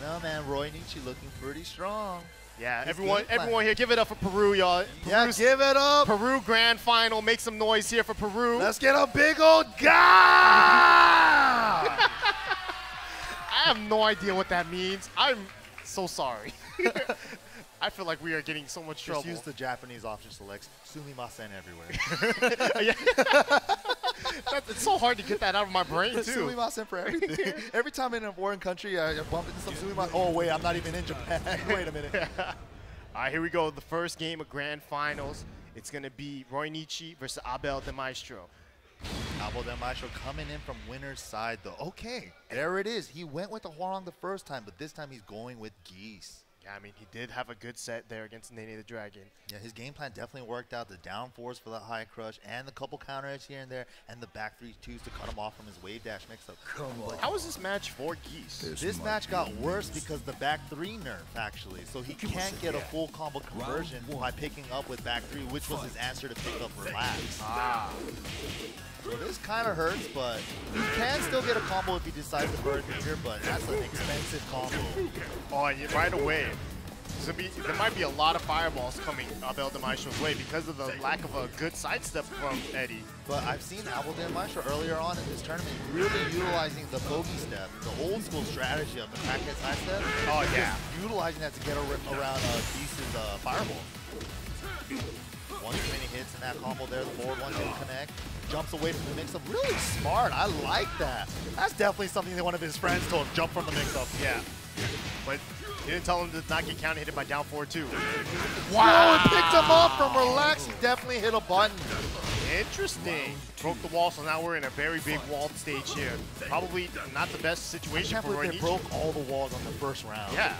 don't know, man. RoyNichi looking pretty strong. Yeah, His everyone, everyone here, give it up for Peru, y'all. Yeah, give it up. Peru grand final. Make some noise here for Peru. Let's get a big old guy. I have no idea what that means. I'm so sorry. I feel like we are getting so much Just trouble. use the Japanese option selects sumimasen everywhere. It's so hard to get that out of my brain too. sumimasen for everything. Every time in a foreign country, I bump into some sumimasen. Oh wait, I'm not even in Japan. wait a minute. All right, here we go. The first game of grand finals. It's gonna be RoyNichi versus Abel de Maestro. Abel Del Maestro coming in from winner's side though. Okay, there it is. He went with the Hwoarang the first time, but this time he's going with Geese. Yeah, I mean he did have a good set there against Nene the Dragon. Yeah, his game plan definitely worked out. The down fours for the high crush and the couple counter edge here and there, and the back three twos to cut him off from his wave dash mix up. But How was this match for Geese? This match got worse because the back three nerf actually, so he can't get a full combo conversion by picking up with back three, which was his answer to pick up relax. Ah, So this kind of hurts, but he can still get a combo if he decides to burn meter, but that's an expensive combo. oh, and you- right away. Be, there might be a lot of fireballs coming Abel de Maestro's way because of the lack of a good sidestep from Eddie. But I've seen Abel Del Maestro earlier on in this tournament really utilizing the bogey step, the old school strategy of the packet side step. Oh, yeah. Utilizing that to get ar- around uh, Geese's uh, fireball. One too many hits in that combo there. The forward one didn't connect. Jumps away from the mix-up. Really smart. I like that. That's definitely something that one of his friends told him. Jump from the mix-up. Yeah. But he didn't tell him to not get counter hit by down four too. Wow, it picked him up from relax. He definitely hit a button. Interesting. Broke the wall, so now we're in a very big walled stage here. Probably not the best I situation can't for Roy they broke all the walls on the first round. Yeah.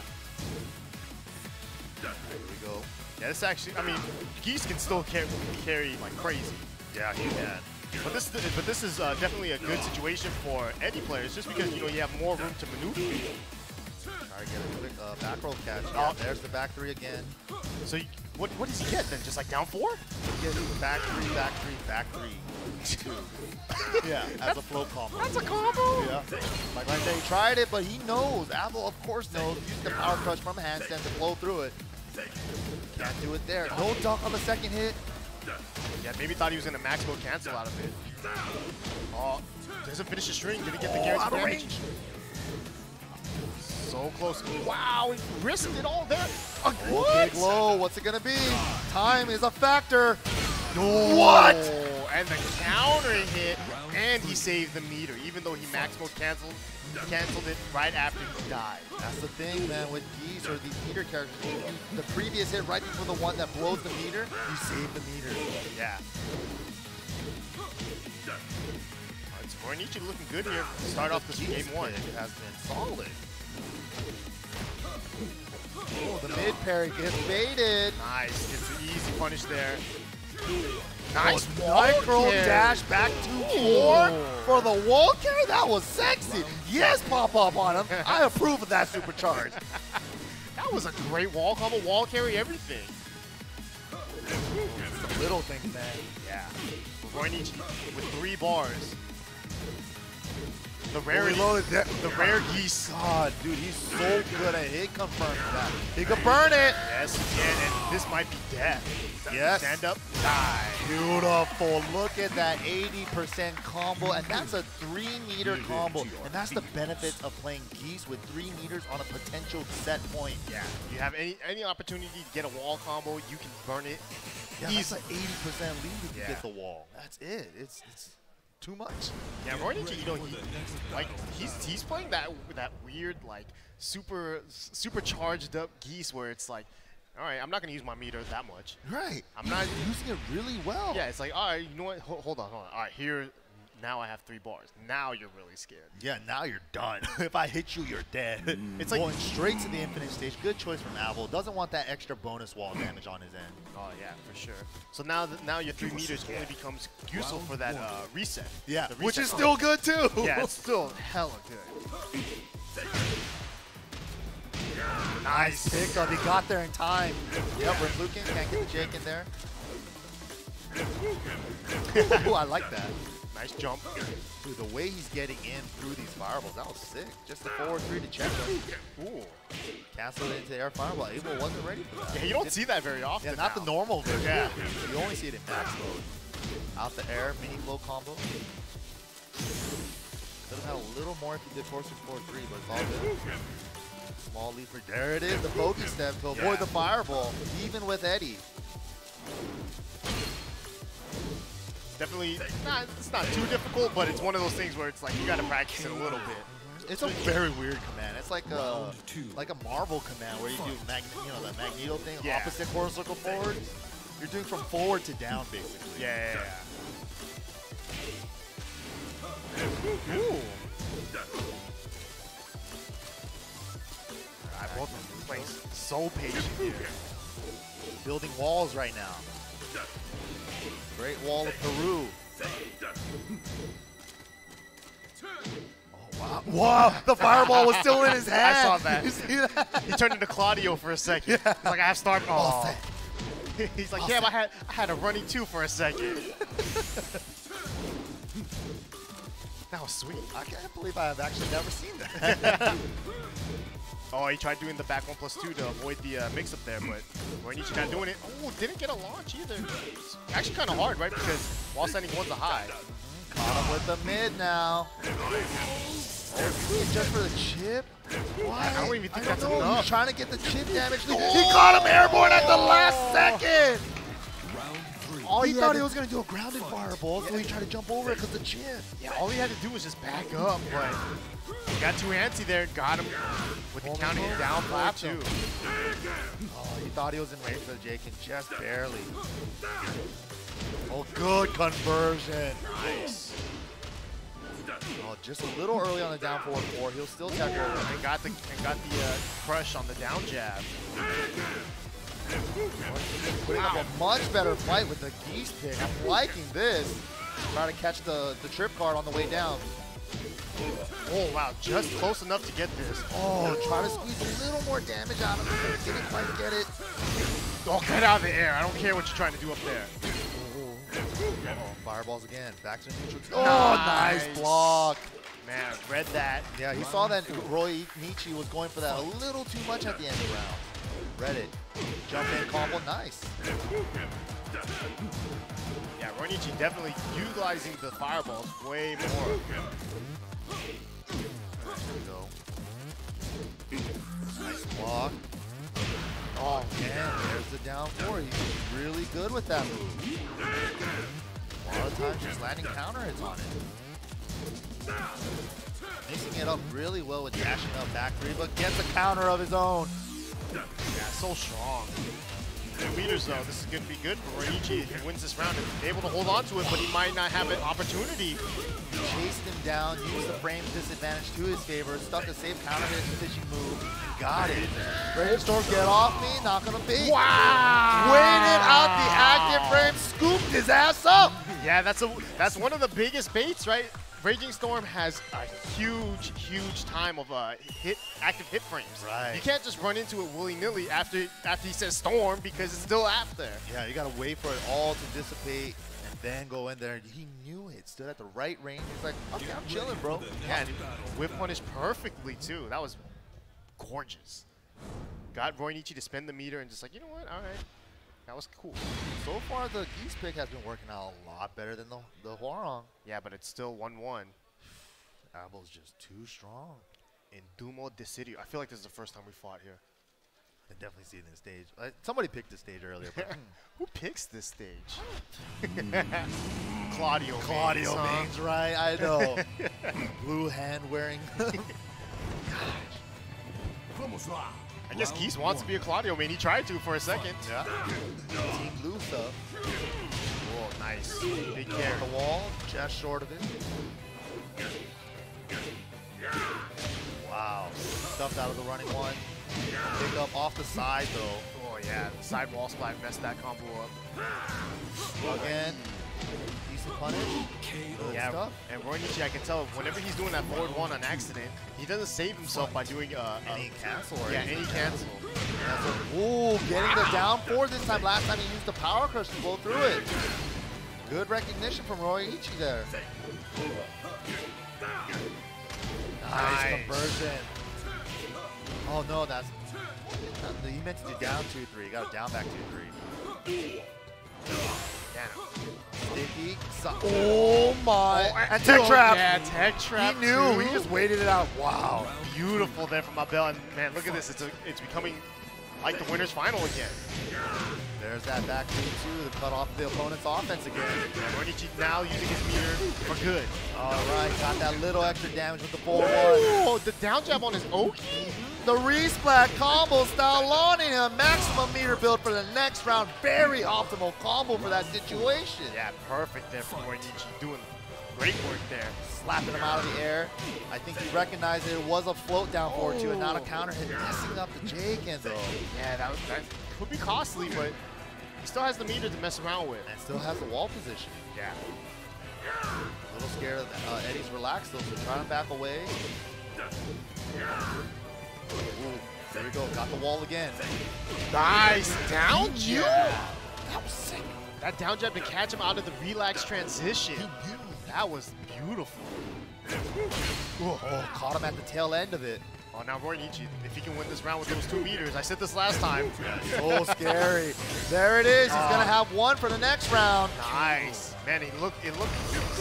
There we go. Yeah, this actually, I mean, Geese can still ca- carry like crazy. Yeah, he can. But this, but this is uh, definitely a good situation for any players, just because you know you have more room to maneuver. Try to get a quick uh, back roll catch. Oh. There's the back three again. So you, what, what does he get then? Just like down four? He gets back three, back three, back three, two. yeah, as a flow combo. That's a combo. Yeah. Like I said, he tried it, but he knows. Abel, of course, knows. Used the power crush from a handstand to blow through it. Can't do it there. No duck on the second hit. Yeah, maybe thought he was gonna max mode cancel out of it. Oh, doesn't finish the string. Didn't get the Oh, guaranteed out of damage. range. So close. Wow, he risked it all there. Uh, Big what? low. What's it gonna be? Time is a factor. What? And the counter hit, and he saved the meter, even though he max mode canceled, canceled it right after he died. That's the thing, man, with Geese or these meter characters. The previous hit right before the one that blows the meter, you save the meter. Yeah. It's RoyNichi looking good here. to Start off this game one. It has been solid. Oh, the mid parry gets baited. Nice. Gets an easy punish there. Nice Oh, micro dash back to four for the wall carry. That was sexy. Yes, pop up on him. I approve of that supercharge. That was a great wall combo, wall carry, everything. the little things, man. Yeah. RoyNichi with three bars. The rare, Reloaded that. the rare geese. God, ah, dude, he's so good at hit confirming that. He can burn it. Yes, again, and this might be death. Yes. Stand up, die. Beautiful. Look at that 80% combo, and that's a three meter combo. And that's the benefits of playing Geese with three meters on a potential set point. Yeah. You have any any opportunity to get a wall combo, you can burn it. Yeah, He's- that's an 80% lead if you get the wall. That's it. It's, it's too much. Yeah, RoyNichi, you know, he, like he's he's playing that that weird like super supercharged up geese where it's like, all right, I'm not gonna use my meter that much. Right. I'm not- using it really well. Yeah, it's like, all right, you know what? Hold, hold on, hold on. All right, here, now I have three bars. Now you're really scared. Yeah, now you're done. if I hit you, you're dead. It's like going straight to the infinite stage. Good choice from Abel. Doesn't want that extra bonus wall damage on his end. Oh yeah, for sure. So now that now your three meters only becomes useful for that uh, reset. Yeah, The which is combo. still good too. Yeah, it's still hella good. Nice pick up. He got there in time. Yep, Rick Lucan can't get the Jake in there. Ooh, I like that. Nice jump. Dude, the way he's getting in through these fireballs, that was sick. Just the forward three to check him. Ooh. Castled into air fireball. Abel wasn't ready for that. Yeah, you don't see that very often. Yeah, not now. the normal version. Yeah. You only see it in max mode. Out the air, mini flow combo. Could have had a little more if he did force forward three, but it's all good. Small lead for there it is, the bogey step to avoid Yeah. the fireball, even with Eddie. Definitely, not, it's not too difficult, but it's one of those things where it's like you got to practice it a little bit. It's a very weird command. It's like a like a Marvel command where you do mag, you know, that Magneto thing, Yeah. opposite quarter circle forward. You're doing from forward to down, basically. Yeah, yeah, yeah. Ooh. Alright, both of them playing so patient here. Building walls right now. Great wall of Peru. Oh, wow. The fireball was still in his hand. I saw that. You see that? He turned into Claudio for a second. He's like, I have start. All Oh. He's like, yeah, I had I had a runny two for a second. that was sweet. I can't believe I have actually never seen that. Oh, he tried doing the back one plus two to avoid the uh, mix up there, but Morinichi not doing it. Oh, didn't get a launch either. It's actually kind of hard, right? Because while sending one's a high. Caught him with the mid now. Oh, just for the chip? Why? I don't even think I that's know. enough. He's trying to get the chip damage. He caught him airborne at the last second. All he he, thought he was going to do a grounded fireball, so he tried to jump over it because the chip. yeah, all he had to do was just back up, but he got too antsy there, and got him with the counting down flat too. Oh, he thought he was in range for the Jake and just barely. Oh, good conversion. Nice. Oh, just a little early on the down forward four. He'll still tech over. And got the and got the uh, crush on the down jab. Putting up a much better fight with the geese pick. I'm liking this. Trying to catch the, the trip card on the way down. Oh wow, just close enough to get this. Oh, try to squeeze a little more damage out of it. Didn't quite get it. Oh, get out of the air. I don't care what you're trying to do up there. Oh, fireballs again. Back to neutral. Oh, Nice. nice block. Man, read that. Yeah, he saw that Roy Nietzsche was going for that a little too much at the end of the round. Read it. Jump in combo, nice. Yeah, RoyNichi definitely utilizing the fireballs way more. There we go. Nice block. Oh man, there's the down four. He's really good with that move. A lot of times just landing counter hits on it. Mixing it up really well with dashing up back three, but gets a counter of his own. Yeah, so strong. Two meters though, this is going to be good for RoyNichi he wins this round. He's able to hold on to it, but he might not have an opportunity. Chased him down, used the frame disadvantage to his favor, stuck a safe counter hit fishing move, got it. Brainstorm, get off me, not gonna be. Wow! Waited out the active frame, scooped his ass up. Yeah, that's a that's one of the biggest baits, right? Raging Storm has a huge, huge time of uh, hit active hit frames. Right. You can't just run into it willy-nilly after after he says Storm because it's still after. Yeah, you gotta wait for it all to dissipate and then go in there. He knew it, stood at the right range. He's like, okay, I'm chilling, bro. Yeah, and whip punish perfectly too. That was gorgeous. Got RoyNichi to spend the meter and just like, you know what? All right, that was cool. So far, the geese pick has been working out a lot better than the the Hwoarang. Yeah, but it's still 1-1. Abel's just too strong. In Dumo Decidio. I feel like this is the first time we fought here. I definitely see it in the stage. Uh, somebody picked the stage earlier, but hmm. Who picks this stage? Claudio. Claudio Maines, huh? Right? I know. Blue hand wearing. I guess Geese wants to be a Claudio main. He tried to for a second. yeah. Team stuff. Oh, nice. Big carry. the wall, just short of it. Wow. Stuffed out of the running one. Pick up off the side though. Oh, yeah. The side wall splat messed that combo up. Again. Decent punish. Good Yeah, stuff. and RoyNichi, I can tell whenever he's doing that forward one on accident, he doesn't save himself by doing uh, Any cancel or yeah, any cancel. Ooh, getting the down four this time. Last time he used the power crush to blow through it. Good recognition from RoyNichi there. Nice, Nice. conversion. Oh no, that's he meant to do down two three. He got down back two three. Sticky. Oh my! Oh, and tech trap. Yeah, tech trap. He knew. too. He just waited it out. Wow. beautiful there from Abel. And man, look at this. It's a, it's becoming like the winner's final again. There's that back two to cut off the opponent's offense again. And now using his meter for good. All right, got that little extra damage with the four one. Oh, the down jab on his Oki. The resplat combo style launching a maximum meter build for the next round. Very optimal combo for that situation. Yeah, perfect there from RoyNichi. Doing great work there. Slapping him out of the air. I think he recognized it was a float down forward two and not a counter hit, messing up the J-Ken though. Yeah, that, was- that could be costly, but he still has the meter to mess around with. And still has the wall position. Yeah. A little scared of that. Uh, Eddie's relaxed though, so trying to back away. Ooh, there we go. Got the wall again. Nice down Yeah. jab. That was sick. That down jab to catch him out of the relaxed transition. That was beautiful. Oh, caught him at the tail end of it. Oh, now RoyNichi, if he can win this round with those two meters, I said this last time. So scary. There it is. He's Ah. gonna have one for the next round. Nice. Man, he looked, it looked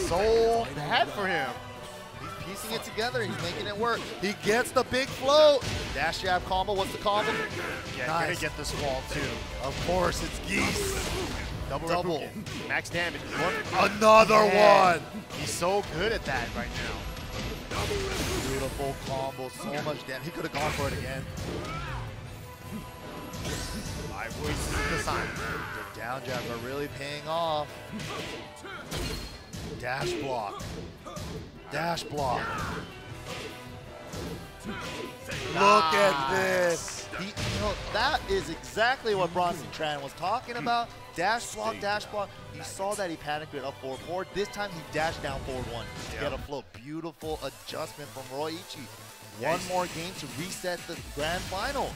so bad for him. He's piecing it together. He's making it work. He gets the big float. Dash jab combo. What's the combo? Yeah, Nice. gonna get this wall too. Of course, it's Geese. Double, Double. Max damage. One- Another one. He's so good at that right now. Beautiful combo. So much damage. He could have gone for it again. I voice the sign. The down jabs are really paying off. Dash block. Dash block. Look at this. He, you know, that is exactly what Bronson Tran was talking about. Dash block, dash block. You saw that he panicked it up forward forward. This time he dashed down forward one Yeah. get a float. Beautiful adjustment from RoyNichi. One more game to reset the grand final.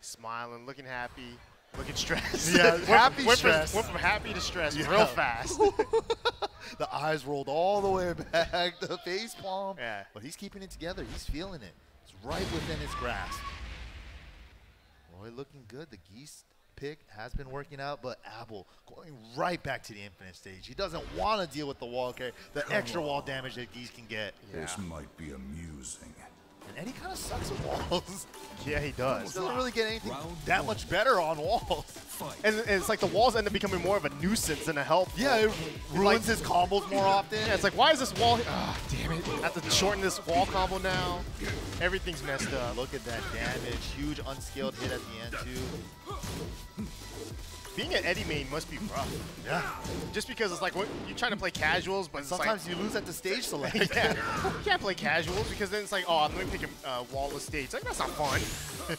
Smiling, looking happy, looking stressed. Yeah, happy went stress. From, went from happy to stress Yeah. real fast. the eyes rolled all the way back, the face palm. Yeah. But he's keeping it together. He's feeling it. It's right within his grasp. Roy looking good. The geese pick has been working out, but Abel going right back to the infinite stage. He doesn't want to deal with the wall carry, the extra wall damage that geese can get. This might be amusing. And Eddie kind of sucks with walls. yeah, he He does. doesn't really get anything Round that one. much better on walls. And, and it's like the walls end up becoming more of a nuisance than a help. Yeah, it ruins like- his combos more often. Yeah, it's like, why is this wall? Ah, damn it. I have to shorten this wall combo now. Everything's messed up. Look at that damage. Huge unskilled hit at the end, too. Being an Eddie main must be rough. Yeah. Just because it's like, what, you're trying to play casuals, but it's Sometimes you lose at the stage select. yeah, you can't play casuals because then it's like, oh, let me pick a uh, of stage. Like, that's not fun.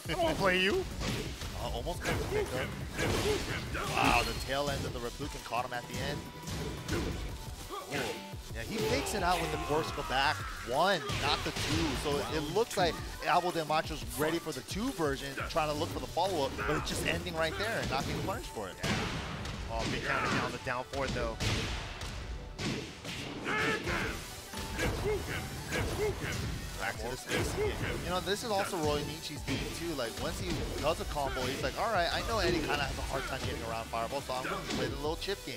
I don't want to play you. Uh, almost got up. Wow, the tail end of the Reppuken caught him at the end. Ooh. Yeah, he takes it out with the force go back one, not the two. So it, it looks like Albo de Macho's ready for the two version, trying to look for the follow-up, but it's just ending right there and not being punished for it. Oh, big counter down the down forward though. Back to the space. You know, this is also RoyNichi's beat too. Like, once he does a combo, he's like, all right, I know Eddie kind of has a hard time getting around Fireball, so I'm going to play the little chip game.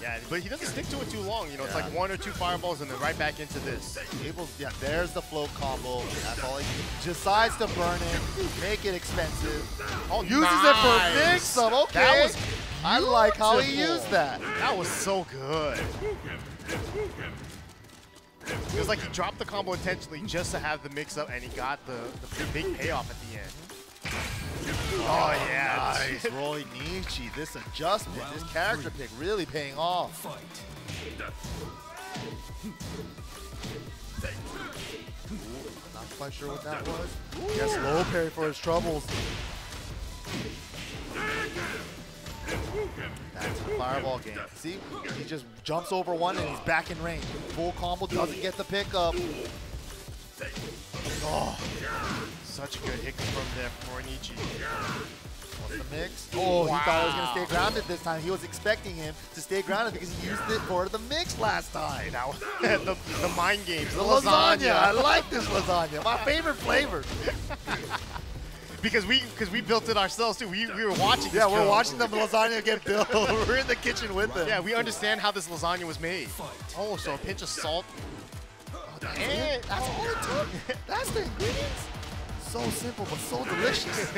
Yeah, but he doesn't stick to it too long. You know, it's like one or two fireballs and then right back into this. Abel, yeah, there's the float combo. That's all he decides to burn it, make it expensive. Oh, Uses it nice. for mix up. Okay. That was I like how he used that. That was so good. It was like he dropped the combo intentionally just to have the mix up, and he got the, the big payoff at the end. Oh, yeah. Nice, RoyNichi. This adjustment, this character pick really paying off. Fight. Not quite sure what that was. Guess low parry for his troubles. That's a fireball game. See, he just jumps over one and he's back in range. Full combo doesn't get the pickup. Oh, such a good hit from there for Nichi. What's the mix? Oh, he thought he was going to stay grounded this time. He was expecting him to stay grounded because he used it for the mix last time. Now, the, the mind games, the, The lasagna. lasagna. I like this lasagna. My favorite flavor. because we because we built it ourselves too. We, we were watching. Yeah, we're show. watching the lasagna get built. we're in the kitchen with them. Yeah, we understand how this lasagna was made. Oh, so a pinch of salt. That's oh, And- it. That's all it took. That's the ingredients. So simple, but so delicious.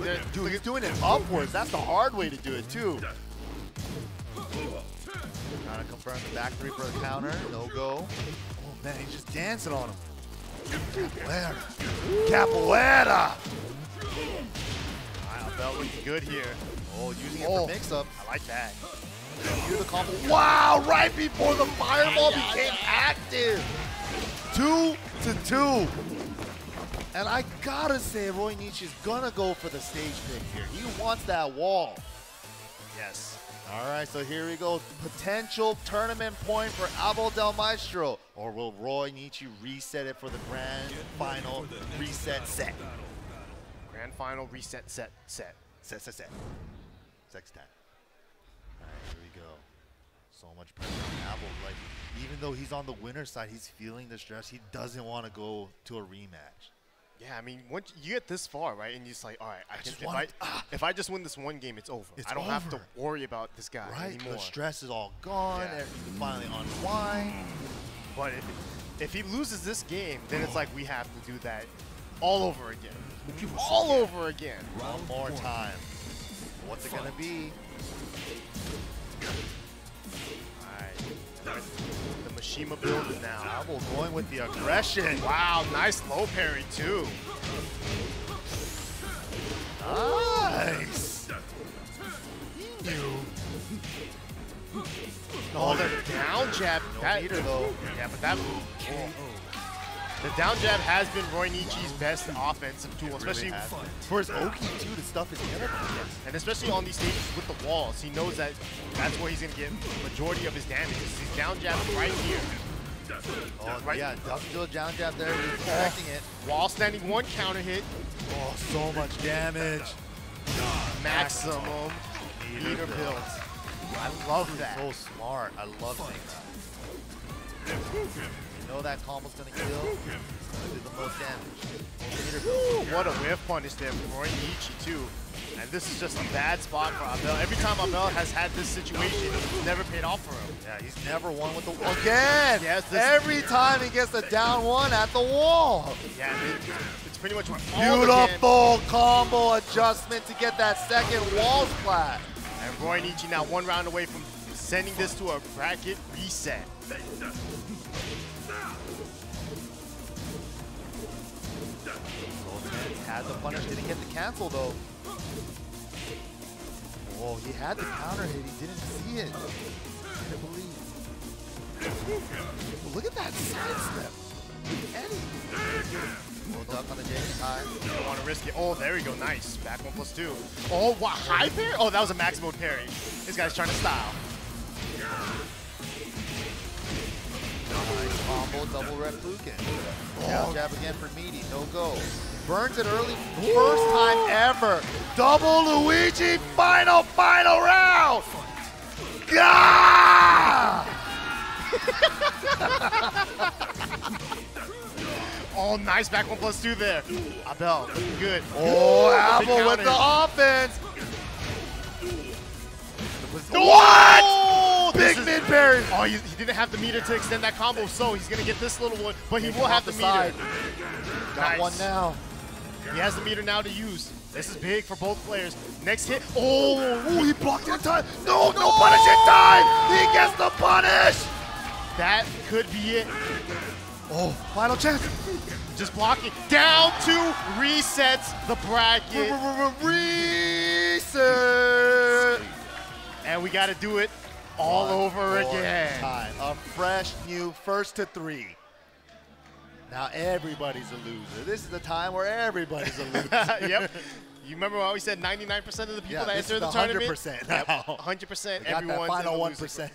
They're- Dude, he's doing it upwards. That's the hard way to do it, too. Trying to confirm the back three for a counter. No go. Oh, man, he's just dancing on him. Capoeira. Capoeira. Wow, Bell looking good here. Oh, using it Oh. for mix-up. I like that. Hear the combo. Wow, right before the fireball became active. Two to two. And I gotta say, RoyNichi's gonna go for the stage pick here. He wants that wall. Yes. All right, so here we go. Potential tournament point for Abel Del Maestro. Or will RoyNichi reset it for the grand final reset set? Grand final reset set set. Set, set, set. Sex time. All right, here we go. So much pressure on Abel. Like, even though he's on the winner's side, he's feeling the stress. He doesn't want to go to a rematch. Yeah, I mean, once you get this far, right, and you're just like, all right, I, can, just if, I, ah. if I just win this one game, it's over. It's I don't have to worry about this guy Right? anymore. The stress is all gone. Yeah. Everything finally unwind. But if, if he loses this game, then it's like we have to do that all over again. All over again. One more time. What's it gonna be? The Mishima building now. Abel going with the aggression. Wow, nice low parry too. Nice. He. Oh, the down jab. No that, meter though. Yeah, but that. Oh. The down jab has been RoyNichi's best offensive tool, especially Really for his Oki too. The stuff is enemy. and especially on these stages with the walls. He knows that that's where he's gonna get majority of his damage. He's down jab right here. Oh Right. yeah, doesn't do a down jab there. He's expecting it. Wall standing one counter hit, Oh, so much damage. maximum meter build. I love that. So smart. I love seeing that. You know that combo's gonna kill. Gonna do the most damage. Most meter build. Ooh, what a whiff punish there from RoyNichi too. And this is just a bad spot for Abel. Every time Abel has had this situation, it's never paid off for him. Yeah, he's never won with the wall. again. Yes, every time he gets a down one at the wall. Yeah, it, it's pretty much the Beautiful combo adjustment to get that second wall splat. And RoyNichi now one round away from sending this to a bracket reset. Had the punish, didn't get the cancel though. Oh, he had the counter hit, he didn't see it. Didn't believe. Look at that sidestep. Eddie. Little duck on the James high. Don't want to risk it. Oh, there we go. Nice. Back one plus two. Oh, what? High parry? Oh, that was a max mode parry. This guy's trying to style. Combo, double Reppuken. Down jab again for Meaty, no go. Burns it early, first time ever. Double Luigi, final, final round. Gah! Oh, nice. Back one plus two there. Abel, looking good. Oh, Abel with the offense. What? Big mid parry. Oh, he, he didn't have the meter to extend that combo, so he's going to get this little one, but he will have the, meter. side. Got Nice. one now. He has the meter now to use. This is big for both players. Next hit. Oh, Oh, he blocked it in time. No, no punish in time. He gets the punish. that could be it. Oh, final chance. Just blocking. Down two resets the bracket. Reset. And we got to do it all over again. Time. A fresh new first to three. Now everybody's a loser. This is the time where everybody's a loser. yep. You remember how we said 99% of the people yeah, that enter the the tournament? 100% now. 100%. We got that Everyone's final in the one loser percent.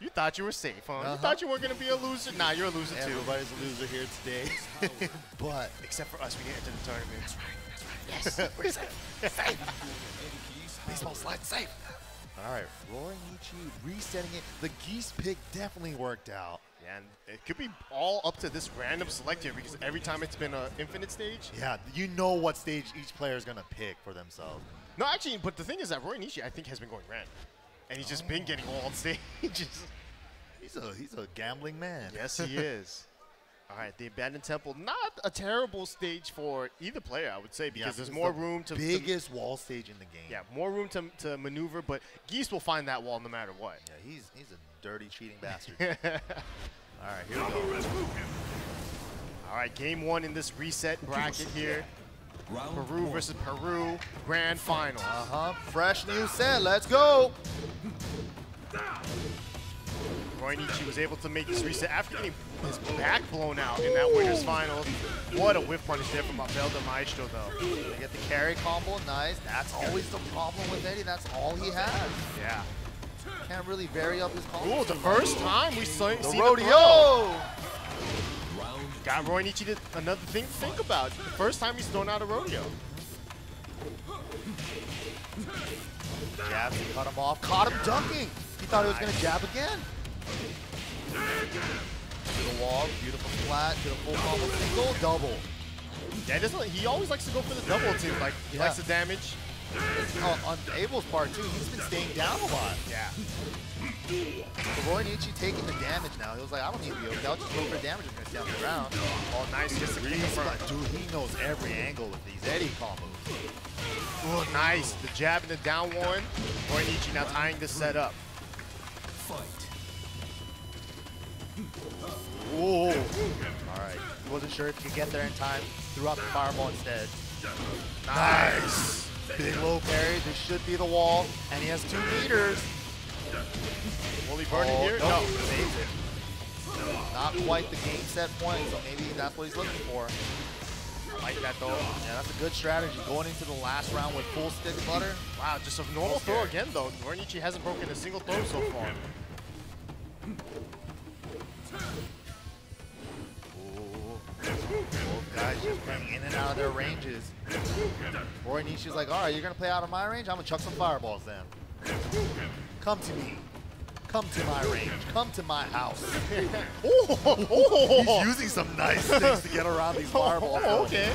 You thought you were safe, huh? Uh-huh. You thought you weren't gonna be a loser. Nah, you're a loser too. Everybody's a loser here today. but Except for us, we didn't enter the tournament. That's right. That's right. Yes, we're safe. Safe. Baseball slide safe. All right, Roy Nietzsche resetting it. The geese pick definitely worked out. Yeah, and it could be all up to this random select here because every time it's been an infinite stage. Yeah, you know what stage each player is gonna pick for themselves. No, actually, but the thing is that RoyNichi, I think, has been going random. And he's just been oh. getting all on stages. He's a he's a gambling man. yes, he is. All right, the Abandoned Temple, not a terrible stage for either player, I would say, because Yes, there's more the room to, to biggest wall stage in the game. yeah, more room to, to maneuver. But Geese will find that wall no matter what. Yeah, he's he's a dirty cheating bastard. All right, here we go. All right, game one in this reset bracket here. Round Peru versus Peru, grand final. Uh huh. Fresh new set. Let's go. RoyNichi was able to make this reset after getting his back blown out in that winner's final. What a whiff punish there from Abel de Maestro, though. They get the carry combo. Nice. That's always the problem with Eddie. That's all he has. Yeah. Can't really vary up his combo. Ooh, the first time we saw The see rodeo. throw. Got RoyNichi to another thing to think about. The first time he's thrown out a rodeo. Jabs cut him off. Caught him dunking. He thought he was going to jab again. To the wall. Beautiful flat. To the full combo. Single. Double. Yeah, this one, he always likes to go for the double too. Like he Yeah. likes the damage. Oh, on Abel's part, too, he's been staying down a lot. Yeah. So RoyNichi taking the damage now. He was like, I don't need to be okay. I'll just go for damage if I stay on the ground. Oh, nice. Gets the kick He's, dude, he knows every angle of these Eddie combos. Oh, nice. The jab and the down one. RoyNichi now tying this set up. Fight. Ooh. All right. He wasn't sure if he could get there in time. Threw out the fireball instead. Nice. Big low parry. This should be the wall. And he has two meters. Will he burn it oh, here? No. It. Not quite the game set point, so maybe that's what he's looking for. I like that though. Yeah, that's a good strategy. Going into the last round with full stick butter. Wow, just a normal throw again though. Nichi hasn't broken a single throw so far. Both guys just playing in and out of their ranges. RoyNichi's like, all right, you're going to play out of my range? I'm to chuck some fireballs then. Come to me. Come to my range. Come to my house. He's using some nice things to get around these fireballs. Oh, okay.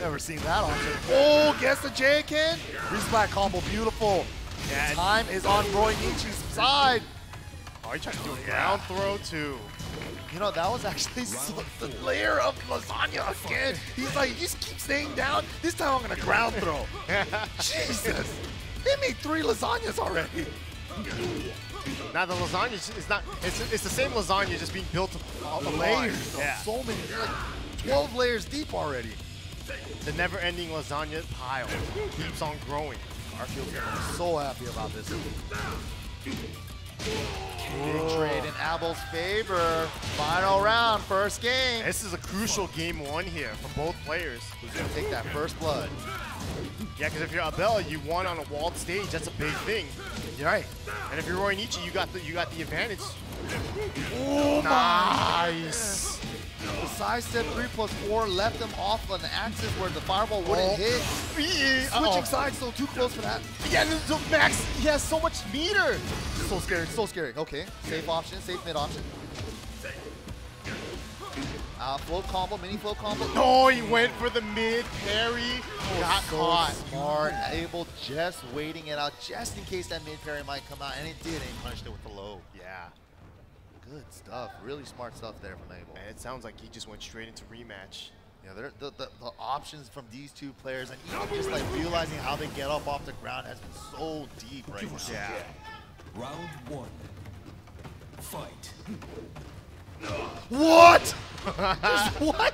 Never seen that option. Oh, gets the J-Kin. Resplat combo, beautiful. Yeah, Time is on RoyNichi's side. Oh, he tried to do a Yeah. ground throw too. You know, that was actually the layer of lasagna again. He's like, you just keep staying down. This time I'm going to ground throw. Jesus. They made three lasagnas already. Now the lasagna is is not. It's, it's the same lasagna just being built of The of layers. Yeah. So many. they're Like 12 layers deep already. The never-ending lasagna pile keeps on growing. Garfield's gonna be so happy about this. Big trade in Abel's favor. Final round, first game. This is a crucial game one here for both players. Who's gonna take that first blood? Yeah, because if you're Abel, you won on a walled stage. That's a big thing. You're right. And if you're RoyNichi, you got the you got the advantage. Oh Nice. The size step 3 plus 4 left him off on the axis where the fireball wouldn't Oh. hit. Switching uh-oh. sides still too close for that. Yeah, the Max, he has so much meter. So scary, so scary. Okay, safe option, safe mid option. Uh, float combo, mini float combo. No, he went for the mid parry. Got so caught. smart. Abel just waiting it out just in case that mid parry might come out, and it did. And he punished it with the low. Yeah. Good stuff. Really smart stuff there from Abel. And it sounds like he just went straight into rematch. Yeah, they're- the, the, the options from these two players, and even just like realizing how they get up off the ground has been so deep right now. Yeah. Round one. Fight. What? Just what?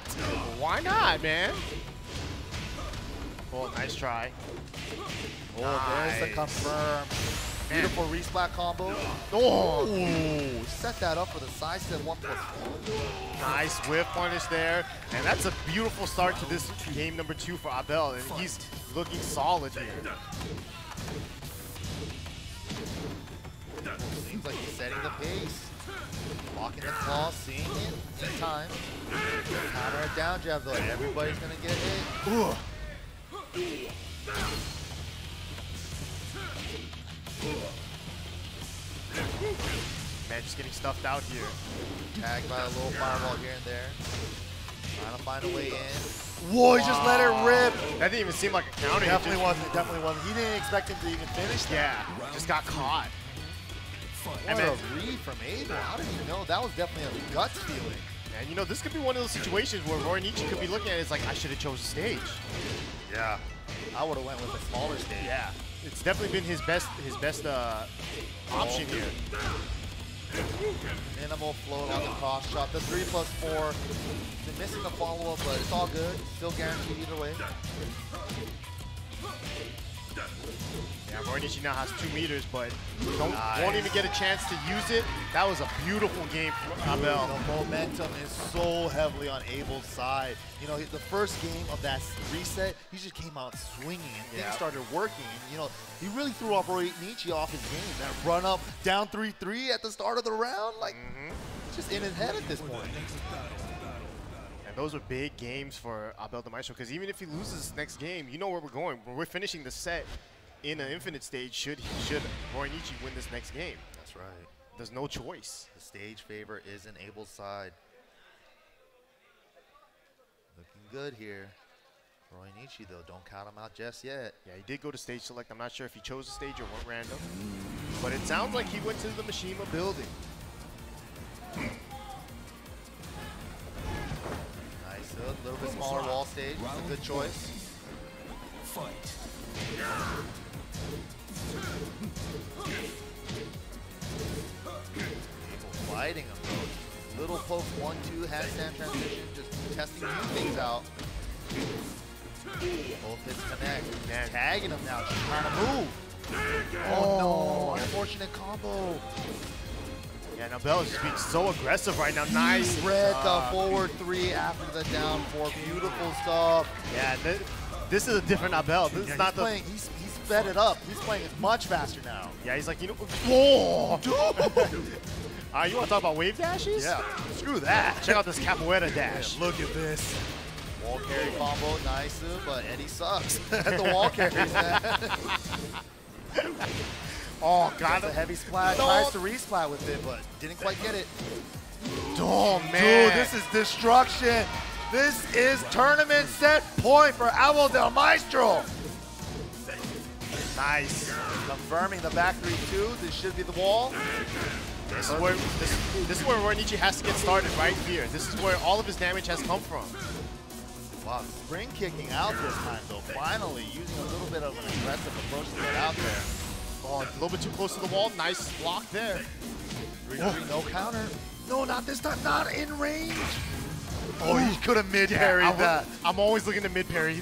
Why not, man? Oh, nice try. Oh, there's the confirm. Beautiful resplat combo. Oh, Ooh, set that up for the side step one plus one. nice whip punish there. And that's a beautiful start to this game number two for Abel. And he's looking solid here. Seems like he's setting the pace. Blocking the claw, seeing it in time. Counter a down jab though. Everybody's gonna get hit. Ooh. Man, just getting stuffed out here. Tagged by a little fireball here and there. Trying to find a way in. Whoa, he just let it rip. That didn't even seem like a counter. He Definitely just- wasn't. Definitely wasn't. He didn't expect him to even finish that. Yeah, just got caught. What mean- a read from Abel. How did he know? That was definitely a guts feeling. And you know, this could be one of those situations where Nichi could be looking at it as like, I should have chose the stage. Yeah. I would have went with a smaller stage. Yeah, it's definitely been his best his best uh, option here. Minimal float on the cross shot. The three plus four. Been missing the follow up, but it's all good. Still guaranteed either way. Yeah, RoyNichi now has two meters, but don't, Nice. won't even get a chance to use it. That was a beautiful game from Abel. The momentum is so heavily on Abel's side. You know, the first game of that reset, he just came out swinging and things started working. And, you know, he really threw off Roy Nietzsche off his game. That run up down 3-3 at the start of the round, like, it's just in his head at this point. And those were big games for Abel de Maestro because even if he loses this next game, you know where we're going. We're finishing the set in an infinite stage. Should he, should RoyNichi win this next game? That's right. There's no choice. The stage favor is in Abel's side. Looking good here. Roy Nietzsche, though, don't count him out just yet. Yeah, he did go to stage select. I'm not sure if he chose the stage or went random, but it sounds like he went to the Mishima building. Nice, a little bit smaller wall stage. It's a good choice. Fight. Fighting him. Little poke, one, two, handstand transition, just testing new things out. Both hits connect. Man. Tagging him now, just trying to move. Oh, no, unfortunate combo. Yeah, now Bell is just being so aggressive right now. Nice. Read the forward three after the down four. Beautiful stuff. Yeah, th- this is a different Abel. This Yeah, is not he's the. He's he's sped it up. He's playing it much faster now. Yeah, he's like, you know. Whoa! uh, you want to talk about wave dashes? Yeah, screw that. Check out this capoeira dash. Look at this. Wall carry combo, nice, but Eddie sucks at the wall carries. Oh, Got a heavy splat, No. tries to resplat with it, but didn't quite get it. Oh, man. Dude, this is destruction. This is tournament set point for Abel Del Maestro. nice. Confirming the back 3-2. This should be the wall. This is where this, this is where Roy has to get started right here. This is where all of his damage has come from. Wow, spring kicking out this time though. Finally using a little bit of an aggressive approach to get out there. Oh, a little bit too close to the wall. Nice block there. 3-3, no counter. No, not this time. Not in range. Oh, he could have mid parried that. I'm always looking to mid parry.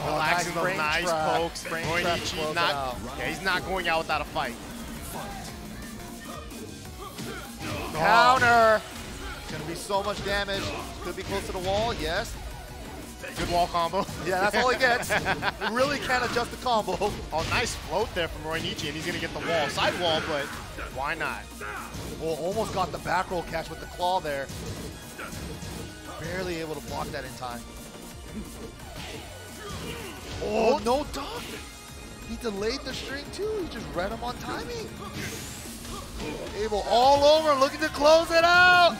Oh, Relaxing nice nice trap. pokes. Frame Roy trap Nietzsche close it not, out. yeah, he's not going out without a fight. Counter. It's gonna be so much damage. Could be close to the wall, yes. Good wall combo. Yeah, that's all he gets. He really can't adjust the combo. Oh, nice float there from RoyNichi, and he's gonna get the wall, side wall, but why not? Well, almost got the back roll catch with the claw there. Barely able to block that in time. Oh, no duck. He delayed the string too. He just read him on timing. Abel all over, looking to close it out.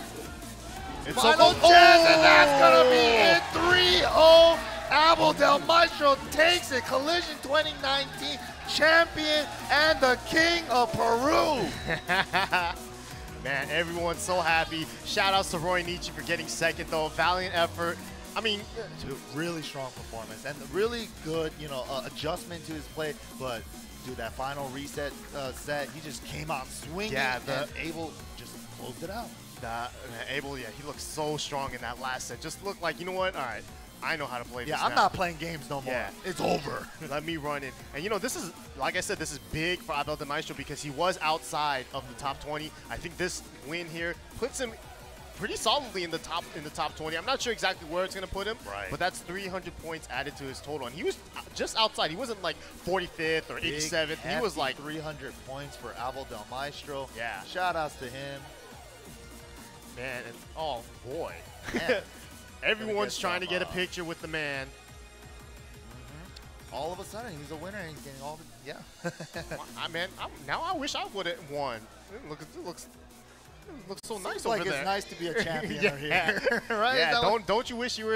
It's Final chance, and that's gonna be it. 3-0. Abel Del Maestro takes it. Collision 2019 champion and the king of Peru. Man, everyone's so happy. Shout outs to RoyNichi for getting second, though. Valiant effort. I mean, really strong performance and really good, you know, uh, adjustment to his play. But dude, that final reset uh, set, he just came out swinging Yeah, the- and Abel just closed it out. That, uh, Abel, yeah, he looked so strong in that last set. Just looked like, you know what? All right, I know how to play Yeah, this Yeah, I'm now. not playing games no more. Yeah. It's over. Let me run in. And you know, this is, like I said, this is big for Abel de Maestro because he was outside of the top 20. I think this win here puts him pretty solidly in the top in the top 20. I'm not sure exactly where it's gonna put him, Right. but that's 300 points added to his total, and he was uh, just outside. He wasn't like 45th or Big, 87th. He was like 300 points for Abel Del Maestro. Yeah. Shout outs to him. Man, and, oh boy. Everyone's trying to get a picture with the man. Mm-hmm. All of a sudden, he's a winner and he's getting all the. Yeah. I man, I, now I wish I would have won. It looks, it looks, it looks so nice Seems over like there. it's nice to be a champion yeah. here, right? Yeah, don't don't you wish you were